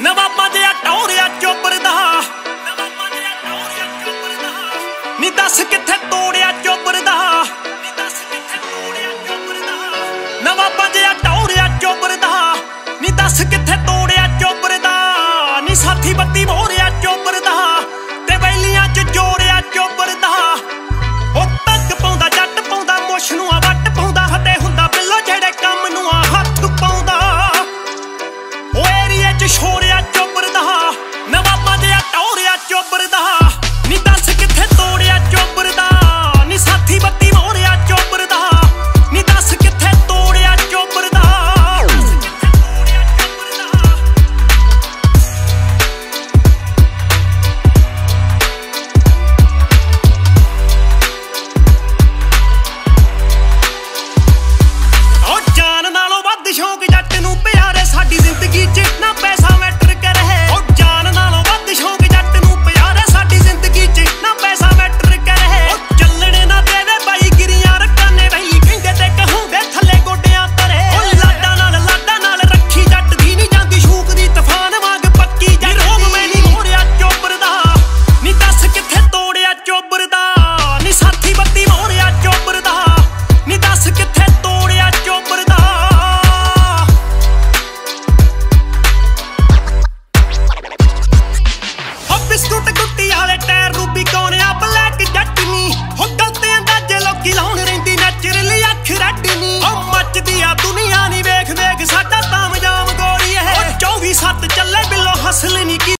ਨਵਾਬਾਂ ਜਿਹਾ ਟੌਰਿਆ ਚੋਬਰ ਦਾ। ਨੀ ਦੱਸ ਕਿੱਥੇ ਤੋੜਿਆ ਚੋਬਰ ਨਵਾਬਾਂ ਜਿਹਾ ਟੌਰਿਆ ਚੋਬਰ ਦਾ। ਨੀ ਦੱਸ ਕਿੱਥੇ ਤੋੜਿਆ ਚੋਬਰ ਦਾ। ਨੀ ਸਾਥੀ ਬੱਤੀ Morya just hold it out.